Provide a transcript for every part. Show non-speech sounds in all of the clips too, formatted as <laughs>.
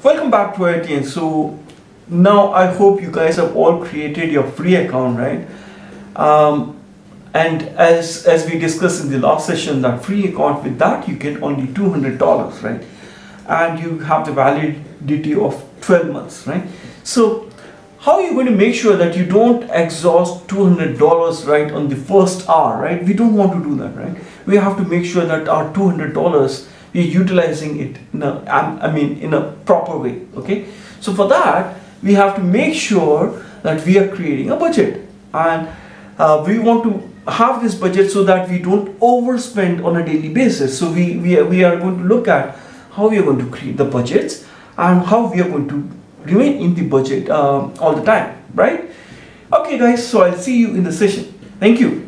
Welcome back to ITN. So now I hope you guys have all created your free account, right? Um, and as as we discussed in the last session, that free account with that you get only two hundred dollars, right? And you have the validity of twelve months, right? So how are you going to make sure that you don't exhaust $200 right on the first hour right we don't want to do that right we have to make sure that our $200 we're utilizing it in a i mean in a proper way okay so for that we have to make sure that we are creating a budget and uh, we want to have this budget so that we don't overspend on a daily basis so we we are, we are going to look at how we are going to create the budgets and how we are going to remain in the budget um, all the time, right? Okay guys, so I'll see you in the session. Thank you.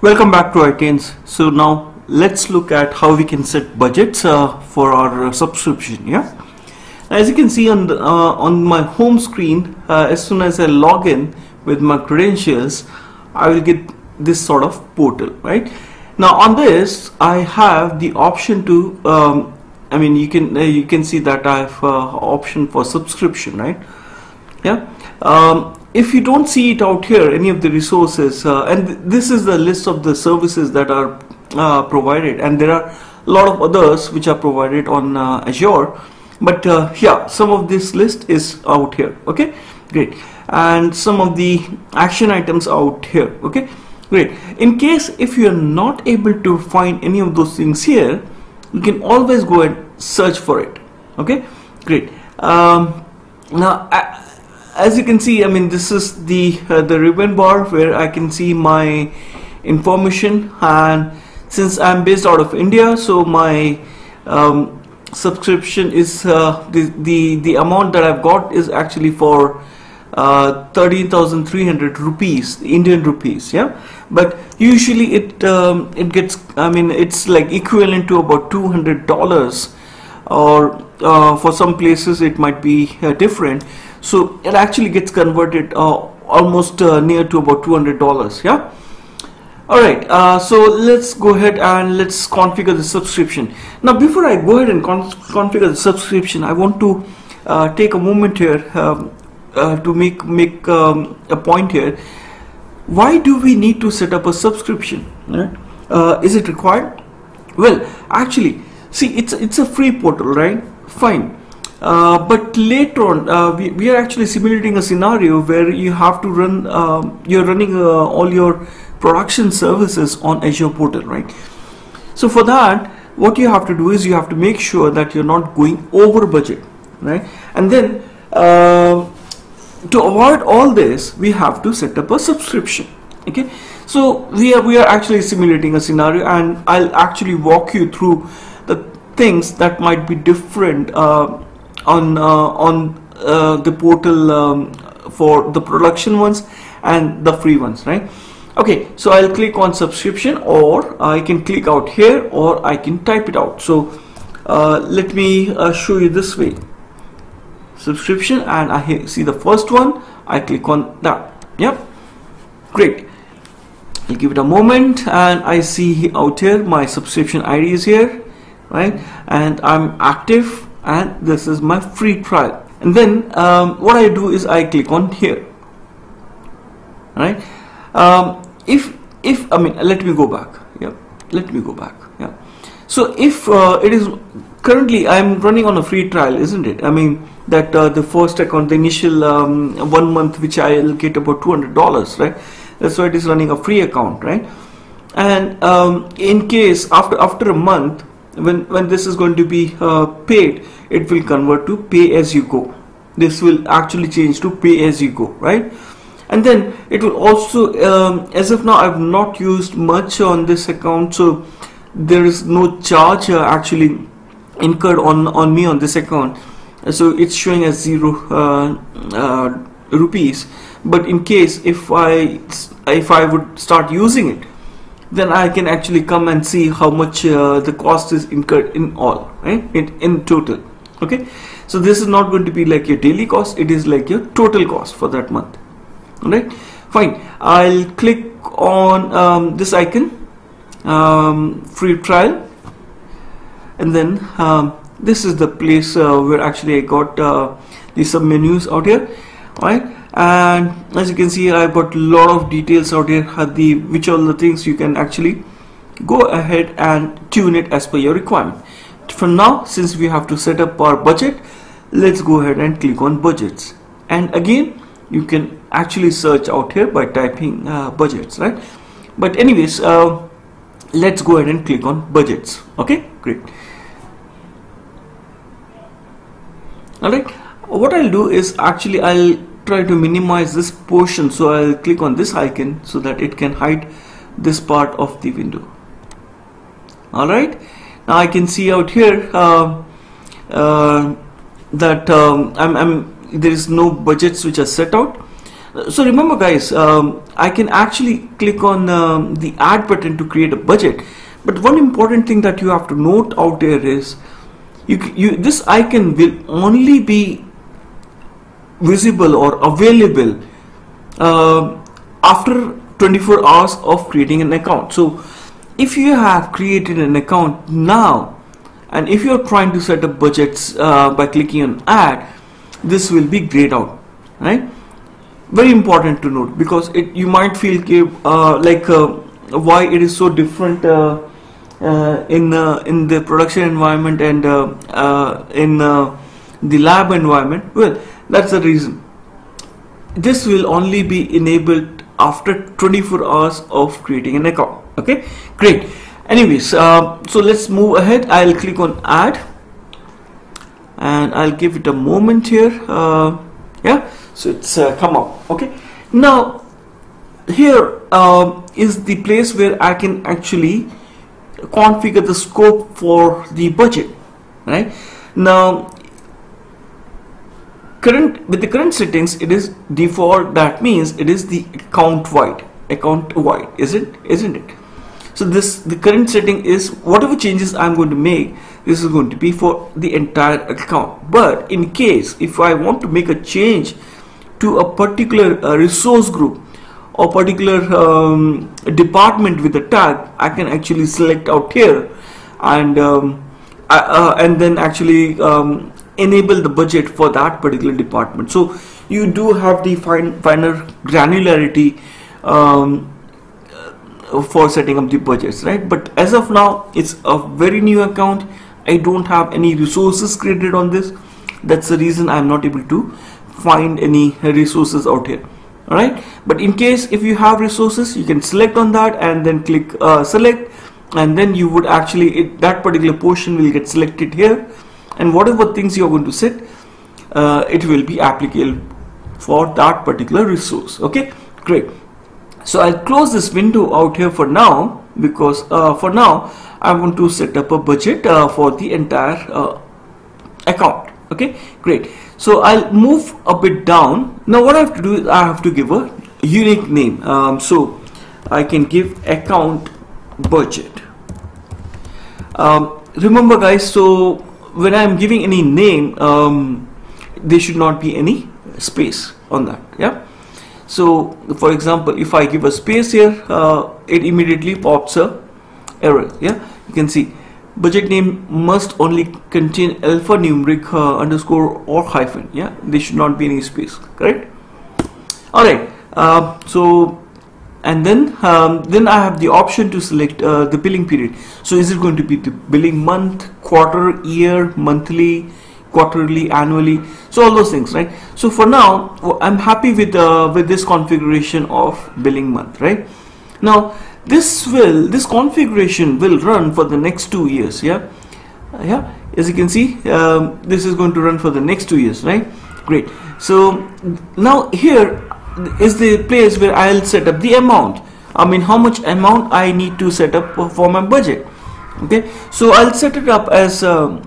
Welcome back to iTunes. So now let's look at how we can set budgets uh, for our uh, subscription. Yeah. As you can see on the, uh, on my home screen, uh, as soon as I log in with my credentials, I will get this sort of portal, right? Now on this, I have the option to. Um, I mean, you can uh, you can see that I have uh, option for subscription, right? Yeah. Um, if you don't see it out here any of the resources uh, and th this is the list of the services that are uh, provided. And there are a lot of others which are provided on uh, Azure. But uh, yeah some of this list is out here. Okay? Great. And some of the action items out here. Okay? Great. In case if you are not able to find any of those things here you can always go and search for it. Okay? Great. Um, now as you can see I mean this is the uh, the ribbon bar where I can see my information. And since I'm based out of India so my um, subscription is uh, the, the the amount that I've got is actually for uh, 13,300 rupees Indian rupees yeah? But usually it um, it gets I mean it's like equivalent to about 200 dollars or uh, for some places it might be uh, different so it actually gets converted uh, almost uh, near to about $200 yeah? All right uh, so let's go ahead and let's configure the subscription. Now before I go ahead and con configure the subscription I want to uh, take a moment here um, uh, to make make um, a point here. Why do we need to set up a subscription right? Uh, is it required? Well actually see it's it's a free portal right? Fine uh, but later on, uh, we, we are actually simulating a scenario where you have to run, um, you're running uh, all your production services on Azure portal, right? So for that, what you have to do is you have to make sure that you're not going over budget, right? And then uh, to avoid all this, we have to set up a subscription, okay? So we are, we are actually simulating a scenario and I'll actually walk you through the things that might be different uh, on uh, on uh, the portal um, for the production ones and the free ones right? Okay so I'll click on subscription or I can click out here or I can type it out. So uh, let me uh, show you this way. Subscription and I see the first one I click on that. Yep. Great. I'll give it a moment and I see out here my subscription ID is here right? And I'm active and this is my free trial. And then um, what I do is I click on here. Right? Um, if if I mean let me go back. Yeah. Let me go back. Yeah. So if uh, it is currently I'm running on a free trial isn't it? I mean that uh, the first account the initial um, one month which I'll get about $200 right? That's why it is running a free account right? And um, in case after after a month when when this is going to be uh, paid it will convert to pay as you go. This will actually change to pay as you go right? And then it will also um, as of now I've not used much on this account so there is no charge uh, actually incurred on on me on this account. So it's showing as zero uh, uh, rupees. But in case if I if I would start using it then I can actually come and see how much uh, the cost is incurred in all right? In, in total okay? So this is not going to be like your daily cost it is like your total cost for that month. All right fine. I'll click on um, this icon um, free trial. And then um, this is the place uh, where actually I got uh, the sub menus out here. Right and as you can see I've got a lot of details out here the which are the things you can actually go ahead and tune it as per your requirement for now since we have to set up our budget let's go ahead and click on budgets. And again you can actually search out here by typing uh, budgets right? But anyways uh, let's go ahead and click on budgets. Okay great. Alright what I'll do is actually I'll try to minimize this portion. So I'll click on this icon so that it can hide this part of the window. Alright now I can see out here uh, uh, that um, I'm, I'm, there is no budgets which are set out. So remember guys um, I can actually click on um, the add button to create a budget. But one important thing that you have to note out there is you, you this icon will only be visible or available uh, after 24 hours of creating an account. So if you have created an account now and if you're trying to set up budgets uh, by clicking on add this will be grayed out right? Very important to note because it you might feel uh, like uh, why it is so different uh, uh, in in the production environment and in the lab environment. Well that's the reason. This will only be enabled after 24 hours of creating an account okay? Great. Anyways uh, so let's move ahead. I'll click on add. And I'll give it a moment here. Uh, yeah? So it's uh, come up. Okay? Now here uh, is the place where I can actually configure the scope for the budget right? Now current with the current settings it is default. That means it is the account wide account wide is it? Isn't it so this the current setting is whatever changes I'm going to make this is going to be for the entire account. But in case if I want to make a change to a particular uh, resource group or particular um, department with a tag I can actually select out here and um, uh, and then actually um, enable the budget for that particular department. So you do have the fine, finer granularity um, for setting up the budgets right? But as of now it's a very new account. I don't have any resources created on this. That's the reason I'm not able to find any resources out here alright? But in case if you have resources you can select on that and then click uh, select. And then you would actually it, that particular portion will get selected here. And whatever things you're going to set uh, it will be applicable for that particular resource okay? Great so I'll close this window out here for now because uh, for now I want to set up a budget uh, for the entire uh, account. Okay? Great. So I'll move a bit down. Now what I have to do is I have to give a unique name. Um, so I can give account budget. Um, remember guys so when I'm giving any name um, there should not be any space on that. Yeah so for example if I give a space here uh, it immediately pops a error yeah? You can see. Budget name must only contain alphanumeric uh, underscore or hyphen yeah? There should not be any space correct? All right uh, so and then um, then I have the option to select uh, the billing period. So is it going to be the billing month quarter year monthly quarterly annually. So all those things right? So for now I'm happy with uh, with this configuration of billing month right? Now this will this configuration will run for the next two years yeah? Yeah? As you can see um, this is going to run for the next two years right? Great. So now here is the place where I'll set up the amount. I mean how much amount I need to set up for my budget. Okay? So I'll set it up as um,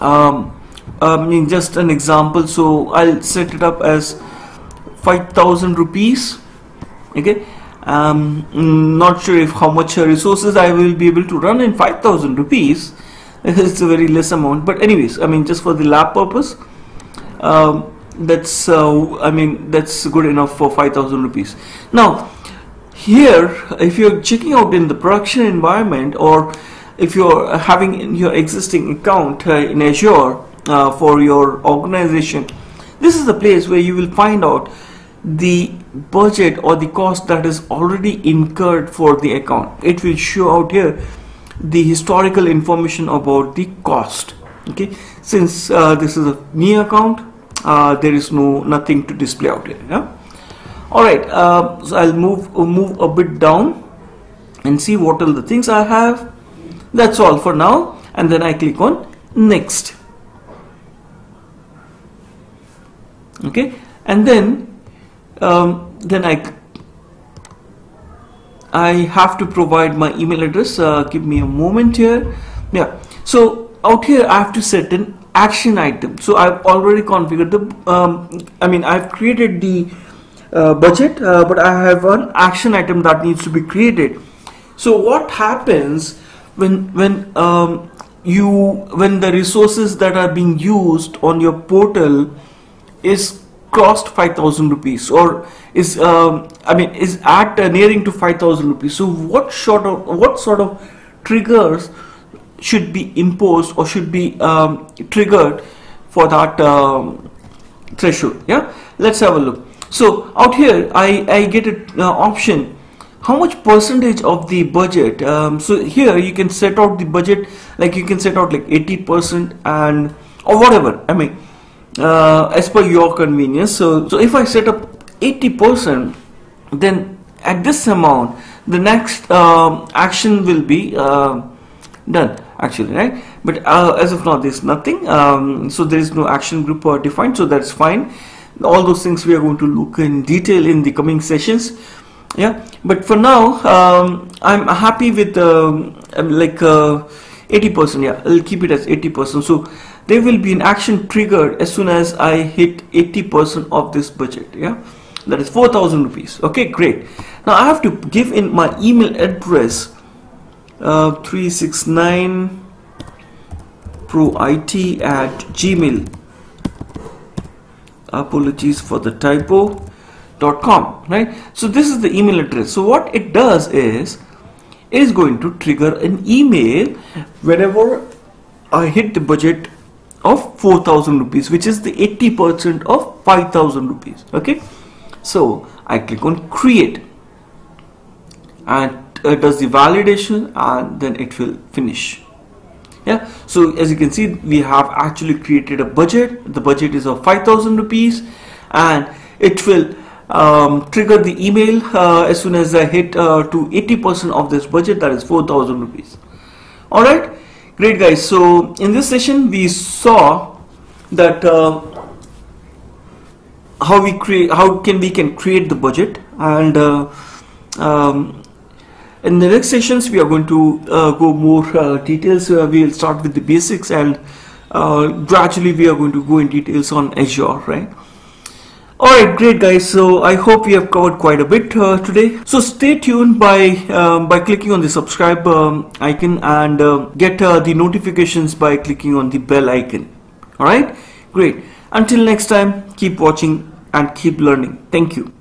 um, um, just an example so I'll set it up as 5000 rupees okay? Um, not sure if how much resources I will be able to run in 5000 rupees. <laughs> It's a very less amount but anyways I mean just for the lab purpose um, that's uh, I mean that's good enough for 5000 rupees. Now here if you're checking out in the production environment or if you're having in your existing account uh, in Azure uh, for your organization. This is the place where you will find out the budget or the cost that is already incurred for the account. It will show out here the historical information about the cost. Okay? Since uh, this is a new account uh, there is no nothing to display out here yeah? All right uh, so I'll move move a bit down and see what are the things I have. That's all for now and then I click on next okay? And then um, then I I have to provide my email address. Uh, give me a moment here. Yeah. So out here I have to set an action item. So I've already configured the um, I mean I've created the uh, budget uh, but I have an action item that needs to be created. So what happens when when um, you when the resources that are being used on your portal is cost 5000 rupees or is um, I mean is at uh, nearing to 5000 rupees. So what sort of what sort of triggers should be imposed or should be um, triggered for that um, threshold? Yeah let's have a look. So out here I, I get an uh, option. How much percentage of the budget um, so here you can set out the budget like you can set out like 80% and or whatever I mean uh, as per your convenience so so if I set up 80% then at this amount the next um, action will be uh, done actually right? But uh, as of now there's nothing um, so there is no action group uh, defined so that's fine. All those things we are going to look in detail in the coming sessions yeah? But for now um, I'm happy with um, like 80% uh, yeah I'll keep it as 80% so there will be an action triggered as soon as I hit 80% of this budget yeah? That is 4000 rupees. Okay great. Now I have to give in my email address uh, 369 proit at gmail. Apologies for the typo. Dot com right? So this is the email address. So what it does is it is going to trigger an email whenever I hit the budget of 4000 rupees which is the 80% of 5000 rupees. Okay? So I click on create. And it uh, does the validation and then it will finish. Yeah? So as you can see we have actually created a budget. The budget is of 5000 rupees. And it will um, trigger the email uh, as soon as I hit uh, to 80% of this budget that is 4000 rupees. Alright great guys. So in this session we saw that uh, how we create how can we can create the budget. And uh, um, in the next sessions we are going to uh, go more uh, details. Uh, we will start with the basics and uh, gradually we are going to go in details on Azure right Alright great guys so I hope we have covered quite a bit uh, today so stay tuned by um, by clicking on the subscribe um, icon and uh, get the notifications by clicking on the bell icon alright great until next time keep watching and keep learning. Thank you.